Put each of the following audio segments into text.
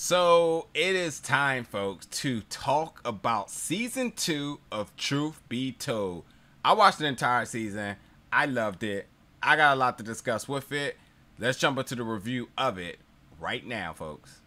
So it is time, folks, to talk about season two of Truth Be Told. I watched the entire season. I loved it. I got a lot to discuss with it. Let's jump into the review of it right now, folks.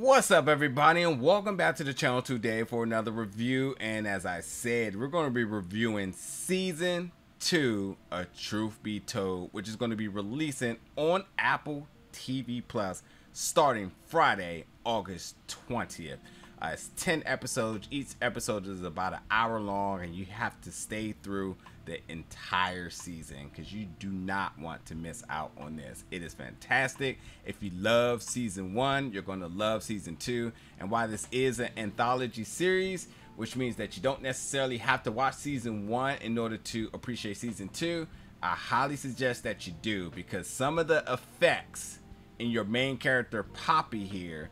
What's up, everybody, and welcome back to the channel today for another review. And as I said, we're going to be reviewing season two of Truth Be Told, which is going to be releasing on Apple TV Plus starting Friday, August 20th. Uh, it's 10 episodes. Each episode is about an hour long, and you have to stay through the entire season because you do not want to miss out on this. It is fantastic. If you love season one, you're going to love season two. And while this is an anthology series, which means that you don't necessarily have to watch season one in order to appreciate season two, I highly suggest that you do because some of the effects in your main character Poppy here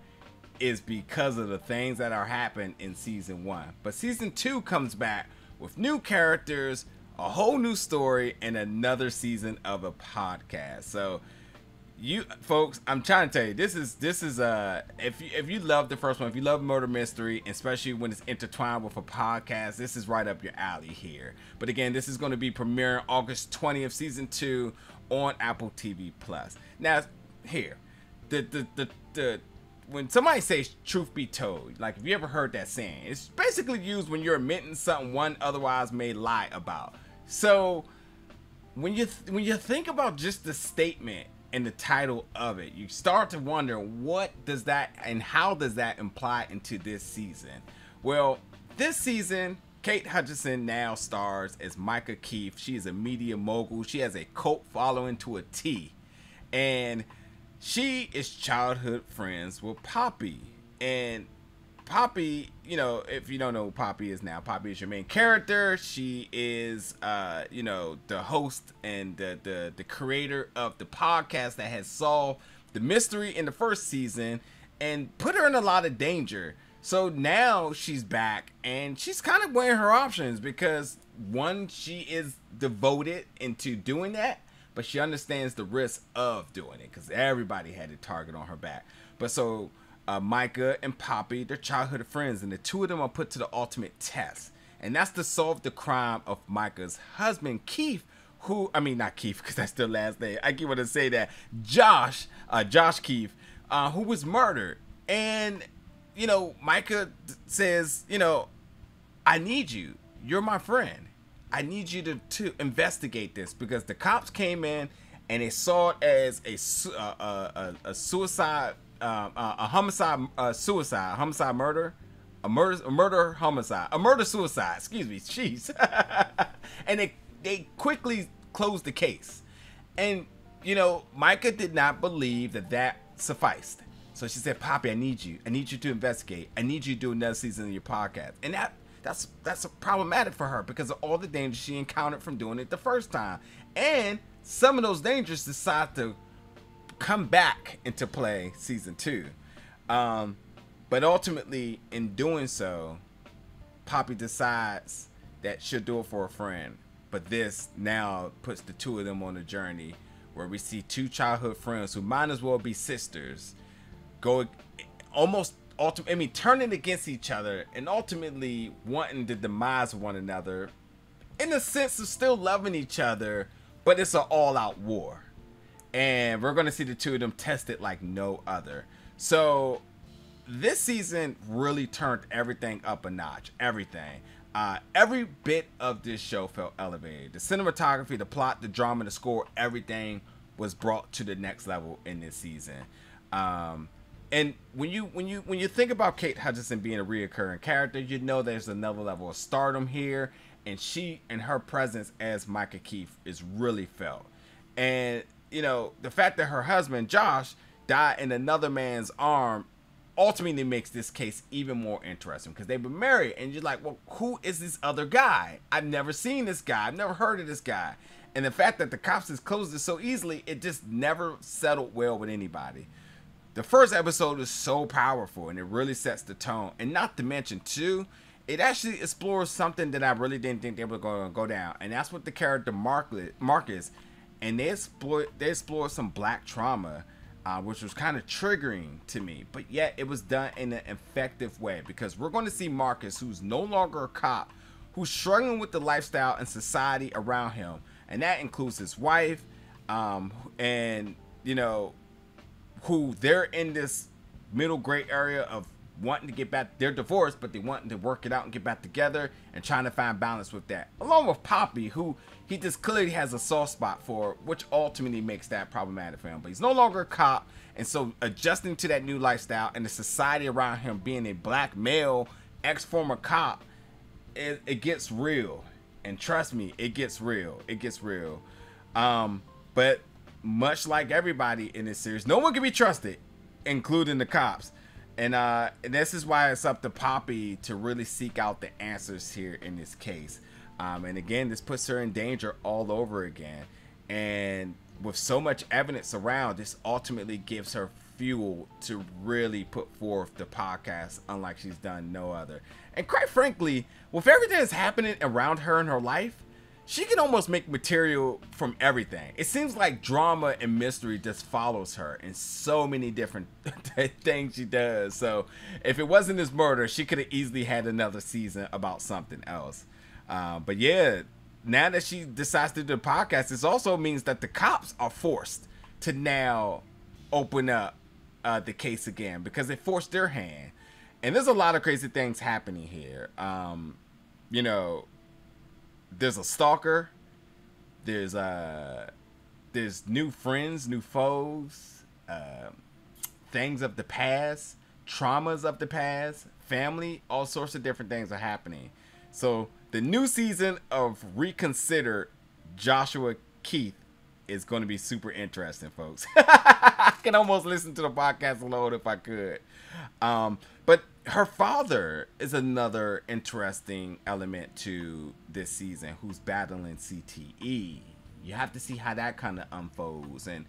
is because of the things that are happening in season one. But season two comes back with new characters, a whole new story, and another season of a podcast. So you folks, I'm trying to tell you, this is this is uh if you if you love the first one, if you love murder mystery, especially when it's intertwined with a podcast, this is right up your alley here. But again, this is going to be premiering August 20th, season two on Apple TV Plus. Now here, the the the the when somebody says truth be told, like if you ever heard that saying, it's basically used when you're admitting something one otherwise may lie about. So when you when you think about just the statement and the title of it, you start to wonder what does that and how does that imply into this season? Well, this season, Kate Hutchinson now stars as Micah Keith. She is a media mogul. She has a cult following to a T. And she is childhood friends with Poppy. And Poppy, you know, if you don't know who Poppy is now, Poppy is your main character. She is uh, you know, the host and the the, the creator of the podcast that has solved the mystery in the first season and put her in a lot of danger. So now she's back and she's kind of weighing her options because one, she is devoted into doing that but she understands the risk of doing it because everybody had a target on her back. But so uh, Micah and Poppy, they're childhood friends, and the two of them are put to the ultimate test, and that's to solve the crime of Micah's husband, Keith. Who I mean, not Keith, because that's their last name. I keep want to say that Josh, uh, Josh Keith, uh, who was murdered, and you know, Micah says, you know, I need you. You're my friend I need you to, to investigate this because the cops came in and they saw it as a, uh, uh, a, a suicide, um, uh, a homicide, uh, suicide, homicide murder, a murder, a murder homicide, a murder suicide. Excuse me, jeez. and they they quickly closed the case, and you know Micah did not believe that that sufficed. So she said, "Poppy, I need you. I need you to investigate. I need you to do another season of your podcast." And that that's that's problematic for her because of all the dangers she encountered from doing it the first time, and some of those dangers decide to come back into play season two. Um, but ultimately, in doing so, Poppy decides that she'll do it for a friend. But this now puts the two of them on a journey where we see two childhood friends who might as well be sisters go almost I mean, turning against each other and ultimately wanting to demise one another in the sense of still loving each other, but it's an all out war. And we're going to see the two of them tested like no other. So, this season really turned everything up a notch. Everything. Uh, every bit of this show felt elevated. The cinematography, the plot, the drama, the score, everything was brought to the next level in this season. Um, and when you when you when you think about Kate Hutchinson being a reoccurring character, you know there's another level of stardom here, and she and her presence as Micah Keith is really felt. And you know the fact that her husband Josh died in another man's arm ultimately makes this case even more interesting because they've been married, and you're like, well, who is this other guy? I've never seen this guy. I've never heard of this guy. And the fact that the cops just closed it so easily, it just never settled well with anybody the first episode is so powerful and it really sets the tone. And not to mention, too, it actually explores something that I really didn't think they were going to go down, and that's what the character Markus, and they explore they explore some black trauma, uh, which was kind of triggering to me, but yet it was done in an effective way because we're going to see Markus, who's no longer a cop, who's struggling with the lifestyle and society around him, and that includes his wife, um, and you know, who they're in this middle gray area of wanting to get back. They're divorced, but they wanting to work it out and get back together and trying to find balance with that. Along with Poppy, who he just clearly has a soft spot for, which ultimately makes that problematic for him. But he's no longer a cop, and so adjusting to that new lifestyle and the society around him being a black male ex former cop, it, it gets real. And trust me, it gets real. It gets real. Um, but much like everybody in this series, no one can be trusted, including the cops. And uh, this is why it's up to Poppy to really seek out the answers here in this case. Um, and again, this puts her in danger all over again. And with so much evidence around, this ultimately gives her fuel to really put forth the podcast, unlike she's done no other. And quite frankly, with everything that's happening around her in her life, she can almost make material from everything. It seems like drama and mystery just follows her in so many different things she does. So if it wasn't this murder, she could have easily had another season about something else. Uh, but yeah, now that she decides to do the podcast, this also means that the cops are forced to now open up uh, the case again because they forced their hand. And there's a lot of crazy things happening here. Um, you know, there's a stalker. There's uh there's new friends, new foes, uh, things of the past, traumas of the past, family, all sorts of different things are happening. So the new season of Reconsider Joshua Keith is going to be super interesting, folks. I can almost listen to the podcast alone if I could. Um, but her father is another interesting element to this season who's battling CTE. You have to see how that kind of unfolds and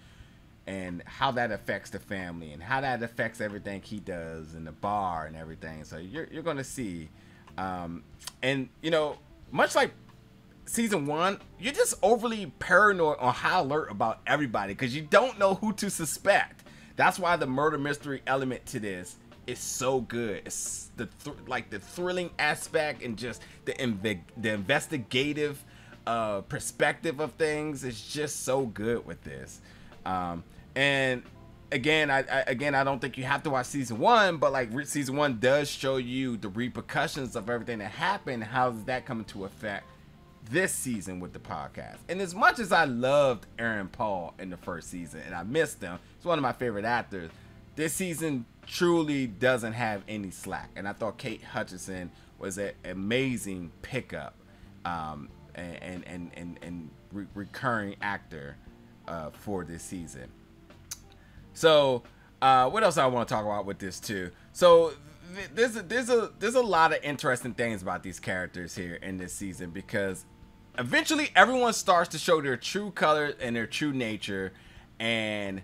and how that affects the family and how that affects everything he does in the bar and everything. So you're you're gonna see, um, and you know, much like season one, you're just overly paranoid on high alert about everybody because you don't know who to suspect. That's why the murder mystery element to this is so good. It's the th- like the thrilling aspect and just the inv- the investigative uh, perspective of things is just so good with this. Um, and again, I, I, again I don't think you have to watch season one, but like season one does show you the repercussions of everything that happened. How does that come into effect this season with the podcast? And as much as I loved Aaron Paul in the first season, and I missed him, he's one of my favorite actors. This season truly doesn't have any slack. And I thought Kate Hutchinson was an amazing pickup um, and, and, and, and re- recurring actor uh, for this season. So, uh, what else I want to talk about with this too? So, there's a, there's a there's a lot of interesting things about these characters here in this season because eventually everyone starts to show their true color and their true nature, and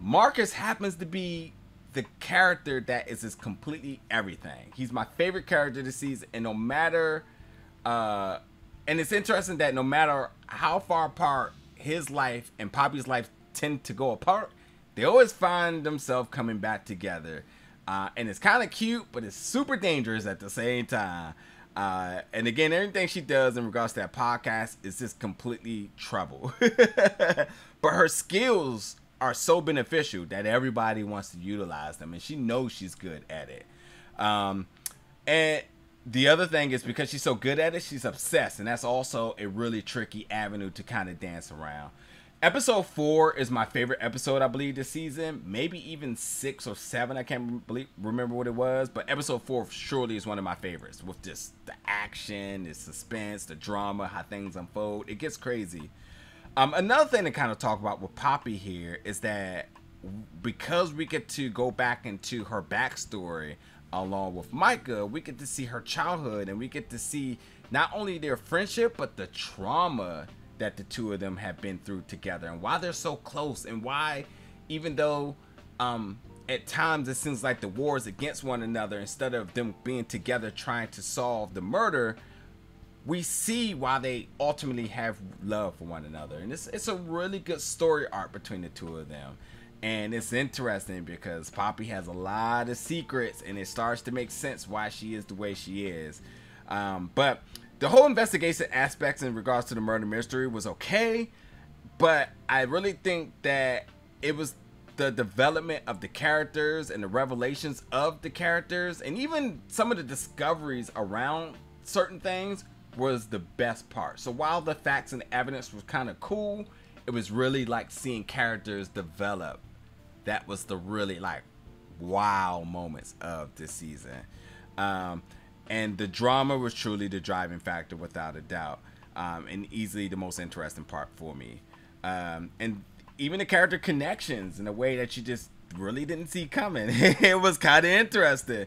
Markus happens to be the character that is just completely everything. He's my favorite character this season, and no matter, uh, and it's interesting that no matter how far apart his life and Poppy's life tend to go apart, they always find themselves coming back together. Uh, and it's kind of cute, but it's super dangerous at the same time. Uh, and again, everything she does in regards to that podcast is just completely trouble. but her skills are so beneficial that everybody wants to utilize them, and she knows she's good at it. Um, and the other thing is because she's so good at it, she's obsessed, and that's also a really tricky avenue to kind of dance around. Episode four is my favorite episode, I believe, this season. Maybe even six or seven. I can't believe, remember what it was, but episode four surely is one of my favorites. With just the action, the suspense, the drama, how things unfold, it gets crazy. Um, another thing to kind of talk about with Poppy here is that because we get to go back into her backstory along with Micah, we get to see her childhood and we get to see not only their friendship but the trauma that the two of them have been through together and why they're so close and why even though um at times it seems like the wars against one another instead of them being together trying to solve the murder we see why they ultimately have love for one another. And it's it's a really good story arc between the two of them. And it's interesting because Poppy has a lot of secrets and it starts to make sense why she is the way she is. Um, but the whole investigation aspects in regards to the murder mystery was okay but I really think that it was the development of the characters and the revelations of the characters and even some of the discoveries around certain things was the best part. So while the facts and evidence was kind of cool, it was really like seeing characters develop. That was the really like wow moments of this season. Um, and the drama was truly the driving factor without a doubt. Um, and easily the most interesting part for me. Um, and even the character connections in a way that you just really didn't see coming. it was kind of interesting.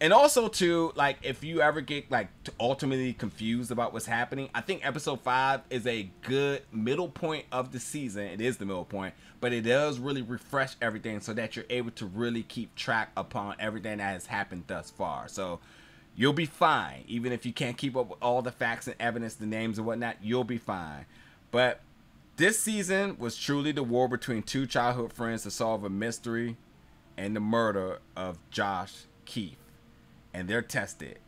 And also too, like if you ever get like ultimately confused about what's happening, I think episode five is a good middle point of the season. It is the middle point, but it does really refresh everything so that you're able to really keep track upon everything that has happened thus far. So you'll be fine, even if you can't keep up with all the facts and evidence, the names and whatnot. You'll be fine. But this season was truly the war between two childhood friends to solve a mystery and the murder of Josh Keith. And they're tested.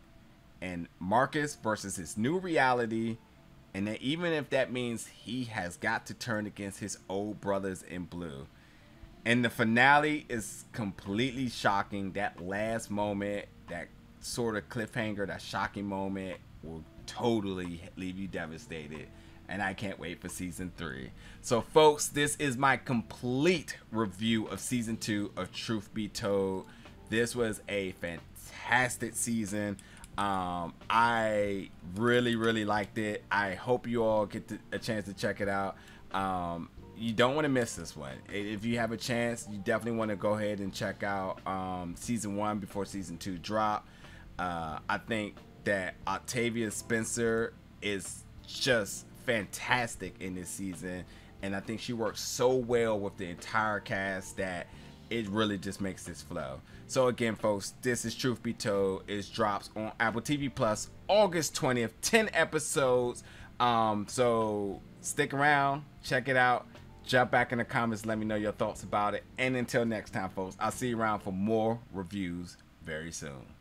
And Markus versus his new reality. And then even if that means he has got to turn against his old brothers in blue. And the finale is completely shocking. That last moment, that sort of cliffhanger, that shocking moment will totally leave you devastated and I can't wait for season three. So, folks, this is my complete review of season two of Truth Be Told. This was a fantastic season. Um, I really, really liked it. I hope you all get to, a chance to check it out. Um, you don't want to miss this one. If you have a chance, you definitely want to go ahead and check out um, season one before season two drop. Uh, I think that Octavia Spencer is just fantastic in this season, and I think she works so well with the entire cast that it really just makes this flow. So again, folks, this is Truth Be Told. It drops on Apple TV Plus August 20th, 10 episodes. Um, so stick around, check it out. Jump back in the comments, let me know your thoughts about it. And until next time, folks, I'll see you around for more reviews very soon.